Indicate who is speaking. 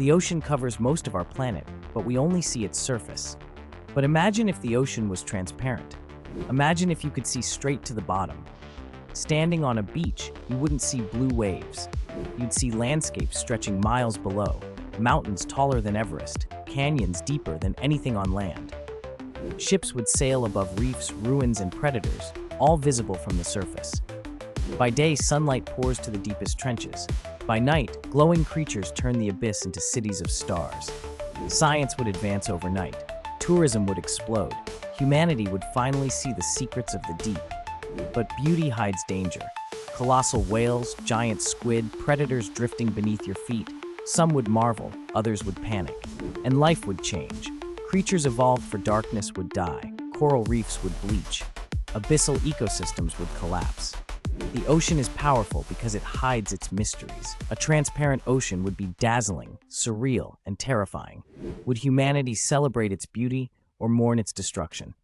Speaker 1: The ocean covers most of our planet, but we only see its surface. But imagine if the ocean was transparent. Imagine if you could see straight to the bottom. Standing on a beach, you wouldn't see blue waves. You'd see landscapes stretching miles below, mountains taller than Everest, canyons deeper than anything on land. Ships would sail above reefs, ruins, and predators, all visible from the surface. By day, sunlight pours to the deepest trenches. By night, glowing creatures turn the abyss into cities of stars. Science would advance overnight. Tourism would explode. Humanity would finally see the secrets of the deep. But beauty hides danger. Colossal whales, giant squid, predators drifting beneath your feet. Some would marvel, others would panic. And life would change. Creatures evolved for darkness would die. Coral reefs would bleach. Abyssal ecosystems would collapse. The ocean is powerful because it hides its mysteries. A transparent ocean would be dazzling, surreal, and terrifying. Would humanity celebrate its beauty or mourn its destruction?